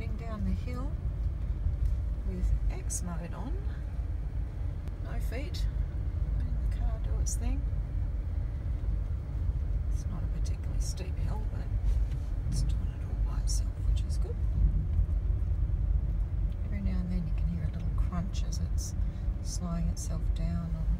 heading down the hill with X mode on. No feet. Letting the car do its thing. It's not a particularly steep hill, but it's doing it all by itself, which is good. Every now and then you can hear a little crunch as it's slowing itself down or.